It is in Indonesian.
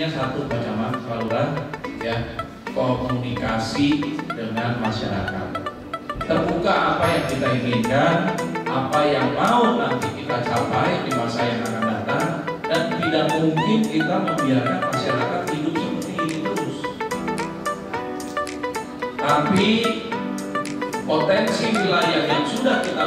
kuncinya satu Pak Camat, ya komunikasi dengan masyarakat. Terbuka apa yang kita inginkan, apa yang mau nanti kita capai di masa yang akan datang, dan tidak mungkin kita membiarkan masyarakat hidup seperti ini terus. Tapi potensi wilayah yang sudah kita